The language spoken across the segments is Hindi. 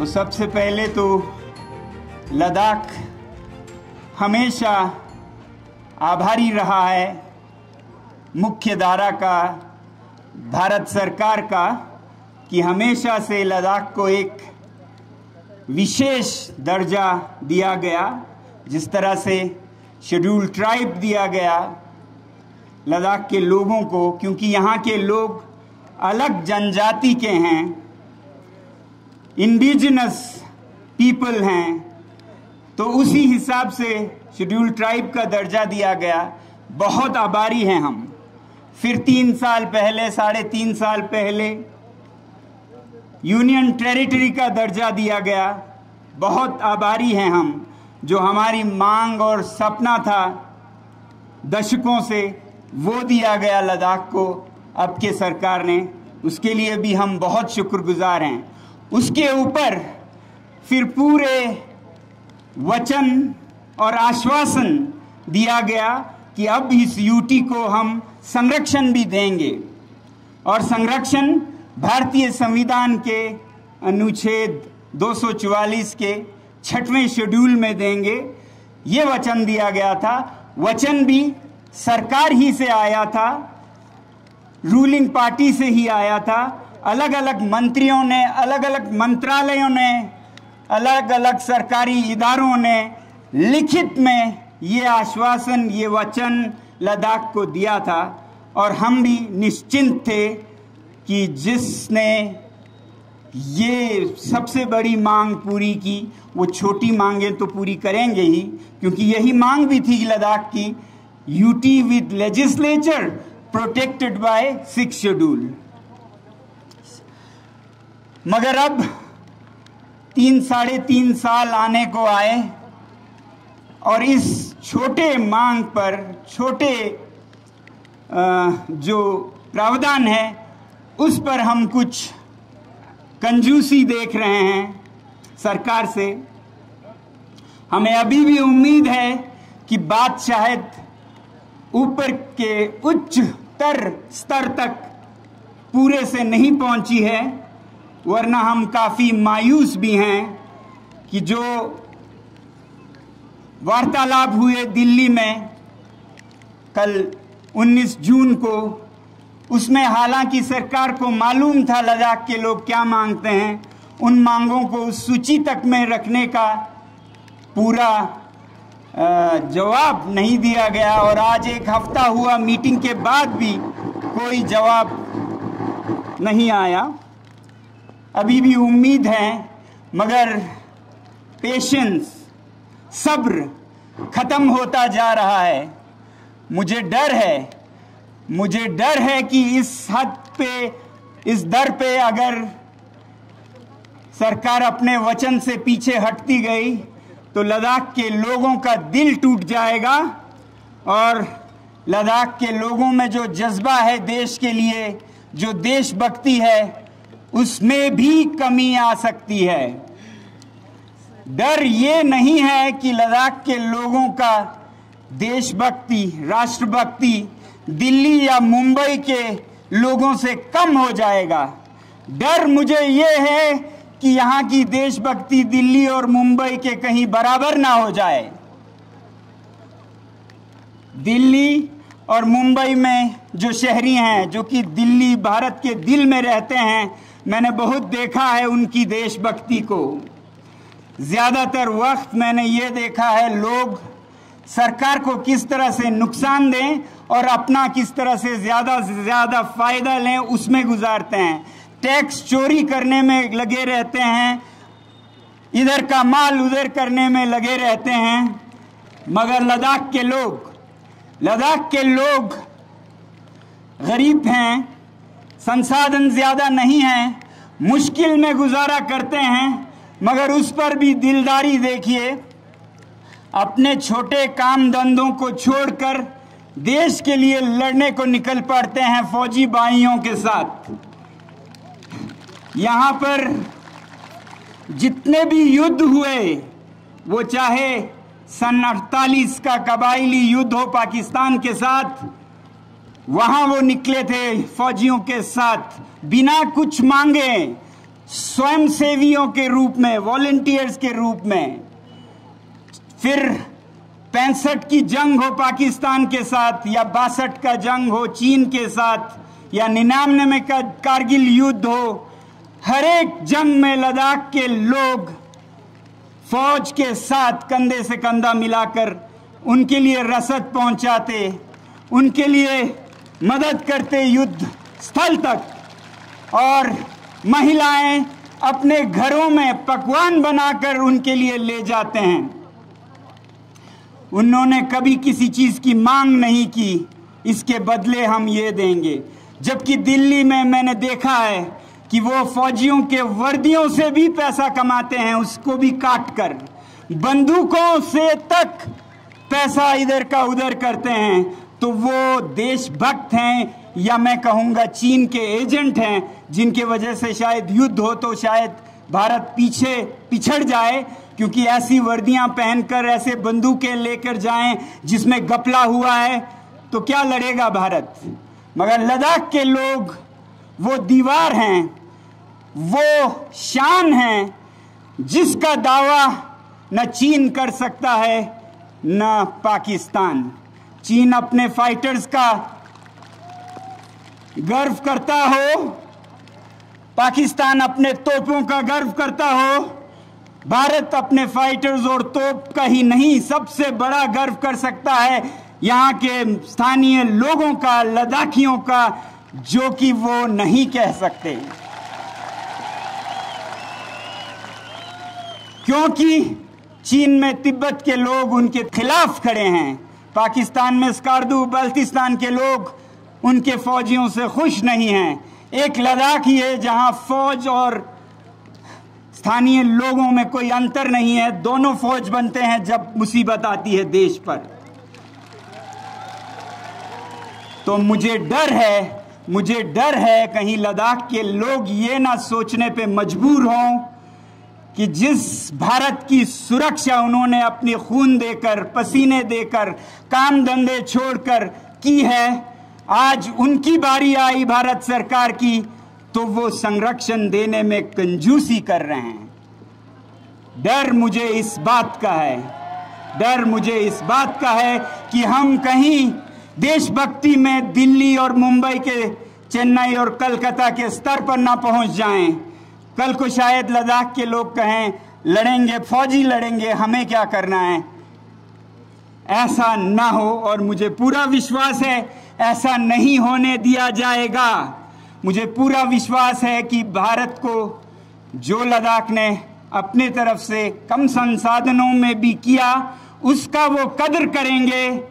तो सबसे पहले तो लद्दाख हमेशा आभारी रहा है, मुख्य धारा का, भारत सरकार का, कि हमेशा से लद्दाख को एक विशेष दर्जा दिया गया, जिस तरह से शेड्यूल ट्राइब दिया गया लद्दाख के लोगों को, क्योंकि यहाँ के लोग अलग जनजाति के हैं। इंडिजिनस पीपल हैं। तो उसी हिसाब से शेड्यूल ट्राइब का दर्जा दिया गया। बहुत आबारी हैं हम। फिर तीन साल पहले, साढ़े तीन साल पहले यूनियन टेरिटरी का दर्जा दिया गया। बहुत आभारी हैं हम। जो हमारी मांग और सपना था दशकों से, वो दिया गया लद्दाख को। अब के सरकार ने, उसके लिए भी हम बहुत शुक्रगुजार हैं। उसके ऊपर फिर पूरे वचन और आश्वासन दिया गया कि अब इस यूटी को हम संरक्षण भी देंगे और संरक्षण भारतीय संविधान के अनुच्छेद 244 के छठवें शेड्यूल में देंगे। ये वचन दिया गया था। वचन भी सरकार ही से आया था, रूलिंग पार्टी से ही आया था। अलग अलग मंत्रियों ने अलग अलग मंत्रालयों ने अलग अलग सरकारी इदारों ने लिखित में ये आश्वासन, ये वचन लद्दाख को दिया था। और हम भी निश्चिंत थे कि जिसने ये सबसे बड़ी मांग पूरी की, वो छोटी मांगे तो पूरी करेंगे ही, क्योंकि यही मांग भी थी लद्दाख की UT with legislature protected by six schedule मगर अब तीन साढ़े तीन साल आने को आए और इस छोटे मांग पर, छोटे जो प्रावधान है, उस पर हम कुछ कंजूसी देख रहे हैं सरकार से। हमें अभी भी उम्मीद है कि बात शायद ऊपर के उच्चतर स्तर तक पूरे से नहीं पहुँची है। वरना हम काफ़ी मायूस भी हैं कि जो वार्तालाप हुए दिल्ली में कल 19 जून को, उसमें हालाँकि सरकार को मालूम था लद्दाख के लोग क्या मांगते हैं, उन मांगों को उस सूची तक में रखने का पूरा जवाब नहीं दिया गया और आज एक हफ़्ता हुआ मीटिंग के बाद भी कोई जवाब नहीं आया। अभी भी उम्मीद है, मगर पेशेंस सब्र खत्म होता जा रहा है। मुझे डर है, मुझे डर है कि इस हद पे, इस दर पे अगर सरकार अपने वचन से पीछे हटती गई तो लद्दाख के लोगों का दिल टूट जाएगा और लद्दाख के लोगों में जो जज्बा है देश के लिए, जो देशभक्ति है उसमें भी कमी आ सकती है। डर ये नहीं है कि लद्दाख के लोगों का देशभक्ति, राष्ट्रभक्ति दिल्ली या मुंबई के लोगों से कम हो जाएगा। डर मुझे ये है कि यहाँ की देशभक्ति दिल्ली और मुंबई के कहीं बराबर ना हो जाए। दिल्ली और मुंबई में जो शहरी हैं, जो कि दिल्ली, भारत के दिल में रहते हैं मैंने बहुत देखा है उनकी देशभक्ति को। ज़्यादातर वक्त मैंने ये देखा है लोग सरकार को किस तरह से नुकसान दें और अपना किस तरह से ज़्यादा से ज़्यादा फ़ायदा लें, उसमें गुजारते हैं। टैक्स चोरी करने में लगे रहते हैं, इधर का माल उधर करने में लगे रहते हैं, मगर लद्दाख के लोग, लद्दाख के लोग गरीब हैं संसाधन ज़्यादा नहीं हैं, मुश्किल में गुजारा करते हैं, मगर उस पर भी दिलदारी देखिए। अपने छोटे काम धंधों को छोड़कर देश के लिए लड़ने को निकल पड़ते हैं फौजी भाइयों के साथ। यहाँ पर जितने भी युद्ध हुए, वो चाहे सन 48 का कबाइली युद्ध हो पाकिस्तान के साथ वहाँ वो निकले थे फौजियों के साथ, बिना कुछ मांगे स्वयं सेवियों के रूप में वॉलेंटियर्स के रूप में। फिर पैंसठ की जंग हो पाकिस्तान के साथ, या बासठ का जंग हो चीन के साथ, या निन्यानवे का, कारगिल युद्ध हो हर एक जंग में लद्दाख के लोग फौज के साथ कंधे से कंधा मिलाकर उनके लिए रसद पहुंचाते, उनके लिए मदद करते युद्ध स्थल तक। और महिलाएँ अपने घरों में पकवान बनाकर उनके लिए ले जाते हैं। उन्होंने कभी किसी चीज़ की मांग नहीं की। इसके बदले हम ये देंगे। जबकि दिल्ली में मैंने देखा है कि वो फौजियों के वर्दियों से भी पैसा कमाते हैं, उसको भी काट कर बंदूकों से तक पैसा इधर का उधर करते हैं। तो वो देशभक्त हैं, या मैं कहूँगा चीन के एजेंट हैं, जिनके वजह से शायद युद्ध हो तो शायद भारत पीछे पिछड़ जाए, क्योंकि ऐसी वर्दियाँ पहनकर, ऐसे बंदूकें लेकर जाएँ, जिसमें गपला हुआ है तो क्या लड़ेगा भारत? मगर लद्दाख के लोग, वो दीवार हैं, वो शान हैं, जिसका दावा न चीन कर सकता है, न पाकिस्तान। चीन अपने फाइटर्स का गर्व करता हो, पाकिस्तान अपने तोपों का गर्व करता हो, भारत अपने फाइटर्स और तोप का ही नहीं, सबसे बड़ा गर्व कर सकता है यहाँ के स्थानीय लोगों का, लद्दाखियों का, जो कि वो नहीं कह सकते। क्योंकि चीन में तिब्बत के लोग उनके खिलाफ खड़े हैं। पाकिस्तान में स्कारदू बल्तिस्तान के लोग उनके फौजियों से खुश नहीं हैं। एक लद्दाख ही है जहाँ फौज और स्थानीय लोगों में कोई अंतर नहीं है। दोनों फौज बनते हैं जब मुसीबत आती है देश पर। तो मुझे डर है, मुझे डर है कहीं लद्दाख के लोग ये ना सोचने पे मजबूर हों कि जिस भारत की सुरक्षा उन्होंने अपने खून देकर, पसीने देकर, काम धंधे छोड़कर की है, आज उनकी बारी आई भारत सरकार की तो वो संरक्षण देने में कंजूसी कर रहे हैं। डर मुझे इस बात का है, डर मुझे इस बात का है कि हम कहीं देशभक्ति में दिल्ली और मुंबई के, चेन्नई और कलकत्ता के स्तर पर ना पहुँच जाएँ। कल को शायद लद्दाख के लोग कहें, लड़ेंगे, फौजी लड़ेंगे, हमें क्या करना है? ऐसा ना हो और मुझे पूरा विश्वास है, ऐसा नहीं होने दिया जाएगा। मुझे पूरा विश्वास है कि भारत को जो लद्दाख ने अपने तरफ़ से कम संसाधनों में भी किया, उसका वो कदर करेंगे।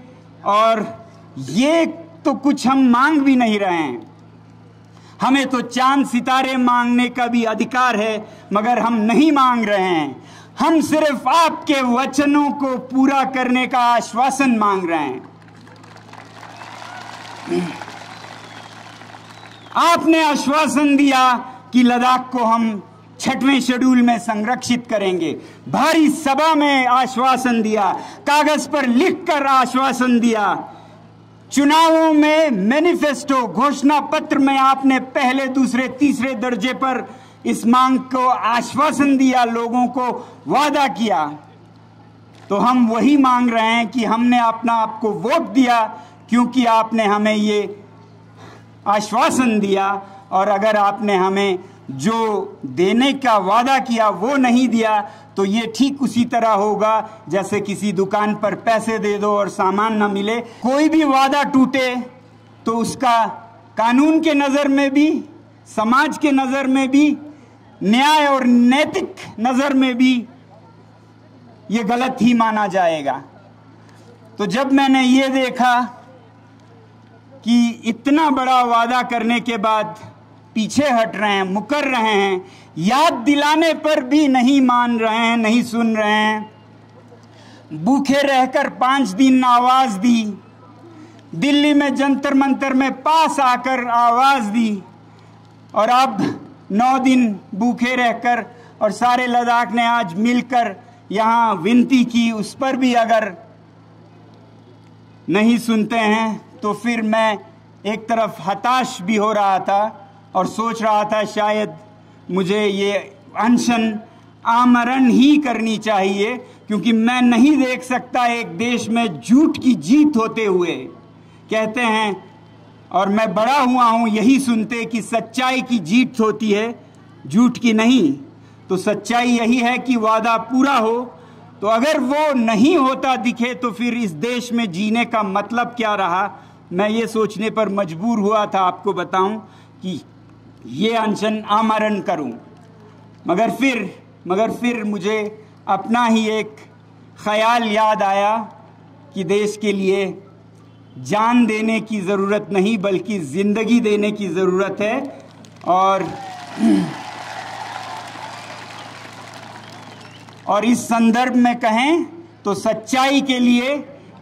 और ये तो कुछ हम मांग भी नहीं रहे हैं। हमें तो चाँद सितारे मांगने का भी अधिकार है, मगर हम नहीं मांग रहे हैं। हम सिर्फ़ आपके वचनों को पूरा करने का आश्वासन मांग रहे हैं। आपने आश्वासन दिया कि लद्दाख को हम छठवें शेड्यूल में संरक्षित करेंगे। भारी सभा में आश्वासन दिया, कागज़ पर लिखकर आश्वासन दिया। चुनावों में मैनिफेस्टो घोषणा पत्र में आपने पहले, दूसरे, तीसरे दर्जे पर इस मांग को आश्वासन दिया, लोगों को वादा किया। तो हम वही मांग रहे हैं कि हमने अपना आपको वोट दिया, क्योंकि आपने हमें ये आश्वासन दिया, और अगर आपने हमें जो देने का वादा किया, वो नहीं दिया तो ये ठीक उसी तरह होगा, जैसे किसी दुकान पर पैसे दे दो और सामान ना मिले। कोई भी वादा टूटे तो उसका कानून के नज़र में भी, समाज के नज़र में भी, न्याय और नैतिक नज़र में भी ये गलत ही माना जाएगा। तो जब मैंने ये देखा कि इतना बड़ा वादा करने के बाद पीछे हट रहे हैं, मुकर रहे हैं, याद दिलाने पर भी नहीं मान रहे हैं, नहीं सुन रहे हैं। भूखे रहकर पाँच दिन आवाज़ दी, दिल्ली में जंतर मंतर में पास आकर आवाज़ दी, और अब नौ दिन भूखे रहकर और सारे लद्दाख ने आज मिलकर यहाँ विनती की, उस पर भी अगर नहीं सुनते हैं तो फिर मैं एक तरफ़ हताश भी हो रहा था और सोच रहा था शायद मुझे ये अनशन आमरण ही करनी चाहिए, क्योंकि मैं नहीं देख सकता एक देश में झूठ की जीत होते हुए। कहते हैं, और मैं बड़ा हुआ हूँ, यही सुनते कि सच्चाई की जीत होती है, झूठ की नहीं। तो सच्चाई यही है कि वादा पूरा हो तो अगर वो नहीं होता दिखे तो फिर इस देश में जीने का मतलब क्या रहा? मैं ये सोचने पर मजबूर हुआ था। आपको बताऊँ कि ये अनशन आमरण करूँ। मगर फिर मगर फिर मुझे अपना ही एक ख्याल याद आया कि देश के लिए जान देने की ज़रूरत नहीं, बल्कि ज़िंदगी देने की ज़रूरत है। और और इस संदर्भ में कहें तो सच्चाई के लिए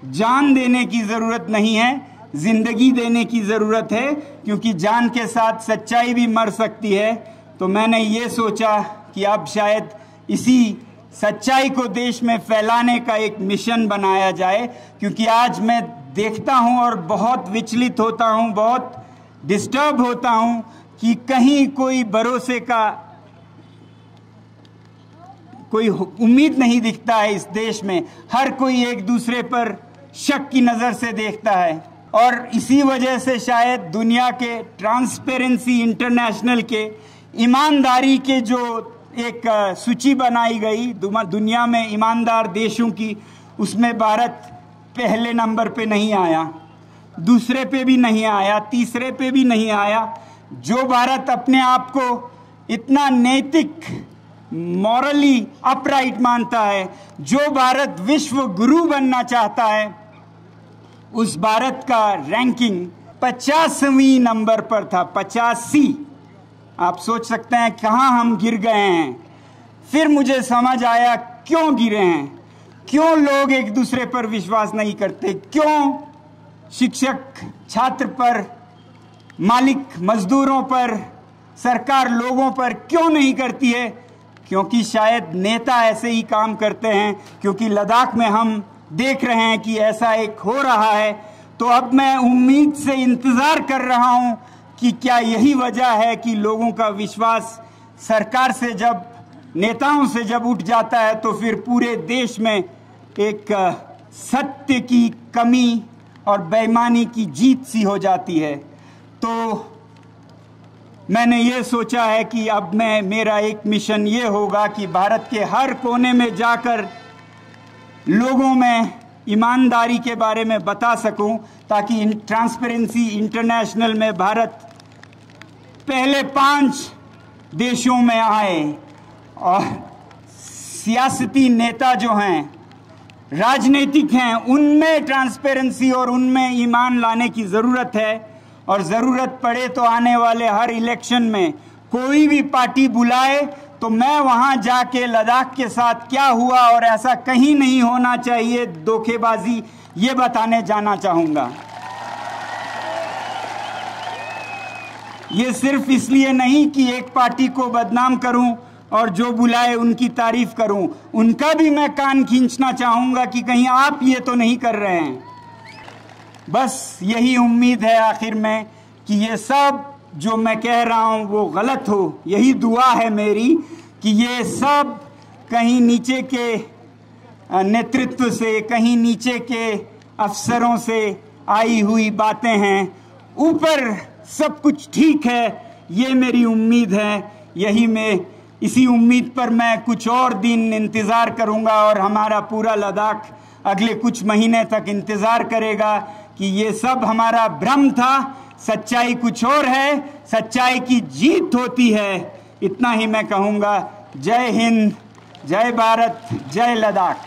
जान देने की ज़रूरत नहीं है। ज़िंदगी देने की ज़रूरत है, क्योंकि जान के साथ सच्चाई भी मर सकती है। तो मैंने ये सोचा कि अब शायद इसी सच्चाई को देश में फैलाने का एक मिशन बनाया जाए, क्योंकि आज मैं देखता हूँ और बहुत विचलित होता हूँ, बहुत डिस्टर्ब होता हूँ कि कहीं कोई भरोसे का, कोई उम्मीद नहीं दिखता है इस देश में। हर कोई एक दूसरे पर शक की नज़र से देखता है। और इसी वजह से शायद दुनिया के ट्रांसपेरेंसी इंटरनेशनल के ईमानदारी के जो एक सूची बनाई गई दुनिया में ईमानदार देशों की, उसमें भारत पहले नंबर पे नहीं आया, दूसरे पे भी नहीं आया, तीसरे पे भी नहीं आया, जो भारत अपने आप को इतना नैतिक मॉरली अपराइट मानता है, जो भारत विश्व गुरु बनना चाहता है उस भारत का रैंकिंग पचासवीं नंबर पर था, पचासी। आप सोच सकते हैं कहाँ हम गिर गए हैं। फिर मुझे समझ आया क्यों गिरे हैं। क्यों लोग एक दूसरे पर विश्वास नहीं करते? क्यों शिक्षक, छात्र पर, मालिक, मजदूरों पर, सरकार लोगों पर क्यों नहीं करती है? क्योंकि शायद नेता ऐसे ही काम करते हैं, क्योंकि लद्दाख में हम देख रहे हैं कि ऐसा एक हो रहा है तो अब मैं उम्मीद से इंतज़ार कर रहा हूँ कि क्या यही वजह है कि लोगों का विश्वास सरकार से जब, नेताओं से जब उठ जाता है तो फिर पूरे देश में एक सत्य की कमी और बेईमानी की जीत सी हो जाती है। तो मैंने ये सोचा है कि अब मैं, मेरा एक मिशन ये होगा कि भारत के हर कोने में जाकर लोगों में ईमानदारी के बारे में बता सकूँ ताकि इन ट्रांसपेरेंसी इंटरनेशनल में भारत पहले पाँच देशों में आए। और सियासती नेता जो हैं, राजनीतिक हैं, उनमें ट्रांसपेरेंसी और उनमें ईमान लाने की ज़रूरत है। और ज़रूरत पड़े तो आने वाले हर इलेक्शन में कोई भी पार्टी बुलाए तो मैं वहाँ जाके लद्दाख के साथ क्या हुआ और ऐसा कहीं नहीं होना चाहिए, धोखेबाजी, ये बताने जाना चाहूँगा। ये सिर्फ़ इसलिए नहीं कि एक पार्टी को बदनाम करूँ और जो बुलाए उनकी तारीफ़ करूँ। उनका भी मैं कान खींचना चाहूँगा कि कहीं आप ये तो नहीं कर रहे हैं। बस यही उम्मीद है आखिर में कि ये सब जो मैं कह रहा हूँ वो गलत हो। यही दुआ है मेरी कि ये सब कहीं नीचे के नेतृत्व से, कहीं नीचे के अफसरों से आई हुई बातें हैं। ऊपर सब कुछ ठीक है, ये मेरी उम्मीद है। यही मैं, इसी उम्मीद पर मैं कुछ और दिन इंतज़ार करूँगा और हमारा पूरा लद्दाख अगले कुछ महीने तक इंतज़ार करेगा कि ये सब हमारा भ्रम था सच्चाई कुछ और है, सच्चाई की जीत होती है। इतना ही मैं कहूँगा, जय हिंद, जय भारत, जय लद्दाख।